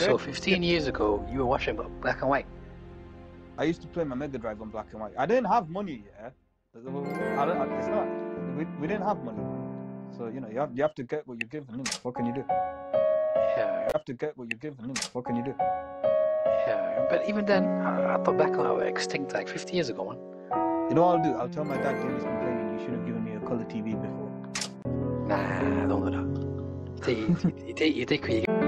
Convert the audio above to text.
so 15 years ago, you were watching black and white. I used to play my Mega Drive on black and white. I didn't have money, yeah. It's not. We, we didn't have money, so you know you have you have to get what you're given. Innit? What can you do? Yeah. You have to get what you're given. Innit? What can you do? Yeah, but even then, I, I thought black and white were extinct like 50 years ago, man. You know what I'll do? I'll tell my dad David's complaining. You should have given me a color TV before. Nah, don't do that. You take, you take, you take what you get.